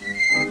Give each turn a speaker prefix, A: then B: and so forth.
A: Música